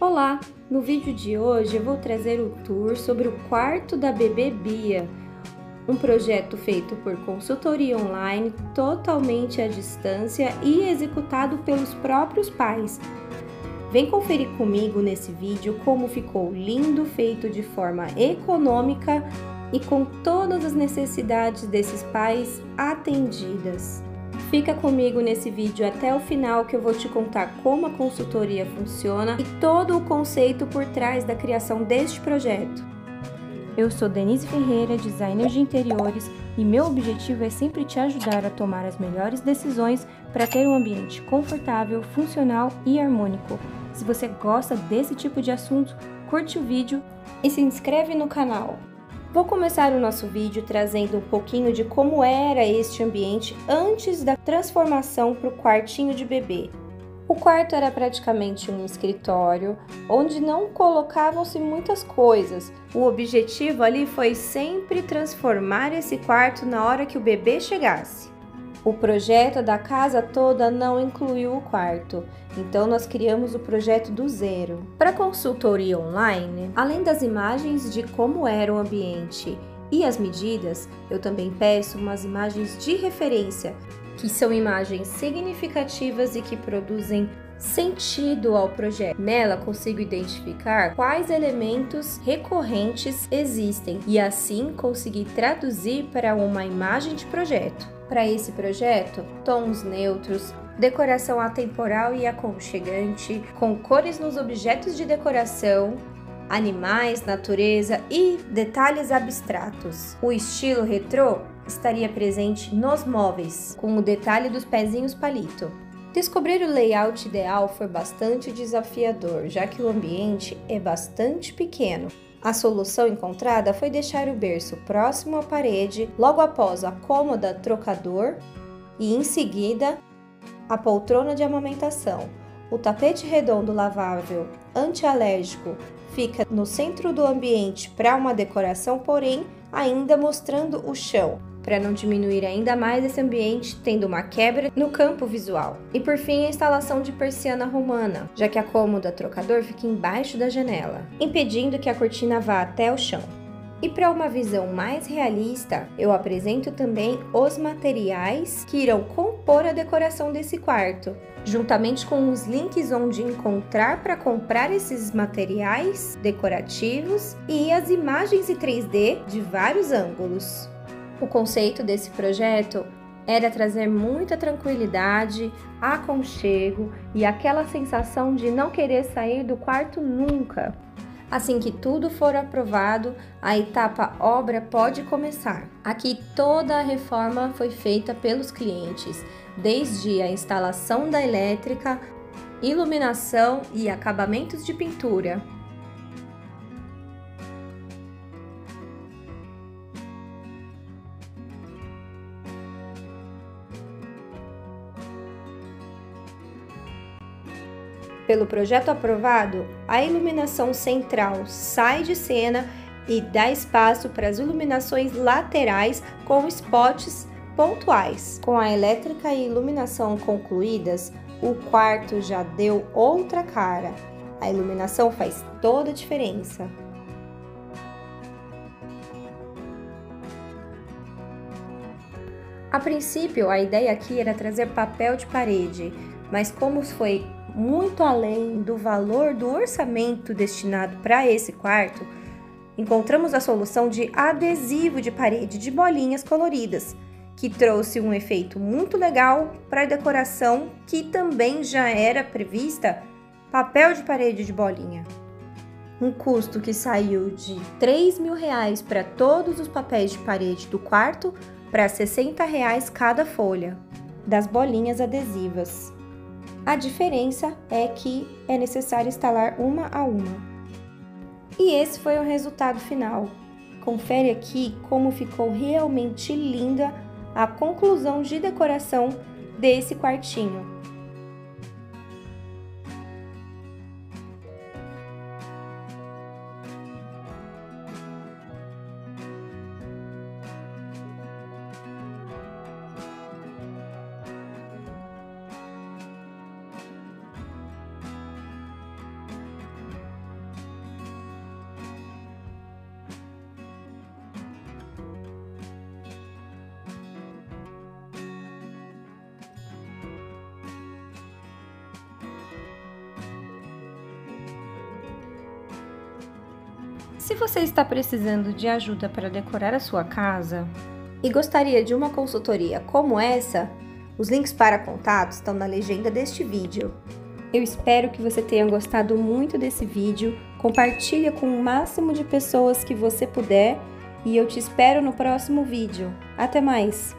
Olá! No vídeo de hoje eu vou trazer o tour sobre o quarto da bebê Bia, um projeto feito por consultoria online, totalmente à distância e executado pelos próprios pais. Vem conferir comigo nesse vídeo como ficou lindo, feito de forma econômica e com todas as necessidades desses pais atendidas. Fica comigo nesse vídeo até o final que eu vou te contar como a consultoria funciona e todo o conceito por trás da criação deste projeto. Eu sou Denise Ferreira, designer de interiores, e meu objetivo é sempre te ajudar a tomar as melhores decisões para ter um ambiente confortável, funcional e harmônico. Se você gosta desse tipo de assunto, curte o vídeo e se inscreve no canal. Vou começar o nosso vídeo trazendo um pouquinho de como era este ambiente antes da transformação para o quartinho de bebê. O quarto era praticamente um escritório onde não colocavam-se muitas coisas. O objetivo ali foi sempre transformar esse quarto na hora que o bebê chegasse. O projeto da casa toda não incluiu o quarto, então nós criamos o projeto do zero. Para consultoria online, além das imagens de como era o ambiente e as medidas, eu também peço umas imagens de referência, que são imagens significativas e que produzem sentido ao projeto. Nela consigo identificar quais elementos recorrentes existem e assim conseguir traduzir para uma imagem de projeto. Para esse projeto, tons neutros, decoração atemporal e aconchegante, com cores nos objetos de decoração, animais, natureza e detalhes abstratos. O estilo retrô estaria presente nos móveis, com o detalhe dos pezinhos palito. Descobrir o layout ideal foi bastante desafiador, já que o ambiente é bastante pequeno. A solução encontrada foi deixar o berço próximo à parede, logo após a cômoda trocador e, em seguida, a poltrona de amamentação. O tapete redondo lavável antialérgico fica no centro do ambiente para uma decoração, porém ainda mostrando o chão para não diminuir ainda mais esse ambiente, tendo uma quebra no campo visual. E por fim, a instalação de persiana romana, já que a cômoda trocador fica embaixo da janela, impedindo que a cortina vá até o chão. E para uma visão mais realista, eu apresento também os materiais que irão compor a decoração desse quarto, juntamente com os links onde encontrar para comprar esses materiais decorativos e as imagens em 3D de vários ângulos. O conceito desse projeto era trazer muita tranquilidade, aconchego e aquela sensação de não querer sair do quarto nunca. Assim que tudo for aprovado, a etapa obra pode começar. Aqui toda a reforma foi feita pelos clientes, desde a instalação da elétrica, iluminação e acabamentos de pintura. Pelo projeto aprovado, a iluminação central sai de cena e dá espaço para as iluminações laterais com spots pontuais. Com a elétrica e iluminação concluídas, o quarto já deu outra cara. A iluminação faz toda a diferença. A princípio, a ideia aqui era trazer papel de parede, mas como foi muito além do valor do orçamento destinado para esse quarto, encontramos a solução de adesivo de parede de bolinhas coloridas, que trouxe um efeito muito legal para a decoração que também já era prevista papel de parede de bolinha. Um custo que saiu de 3 mil reais para todos os papéis de parede do quarto para 60 reais cada folha das bolinhas adesivas. A diferença é que é necessário instalar uma a uma. E esse foi o resultado final. Confere aqui como ficou realmente linda a conclusão de decoração desse quartinho. Se você está precisando de ajuda para decorar a sua casa e gostaria de uma consultoria como essa, os links para contato estão na legenda deste vídeo. Eu espero que você tenha gostado muito desse vídeo. Compartilhe com o máximo de pessoas que você puder e eu te espero no próximo vídeo. Até mais!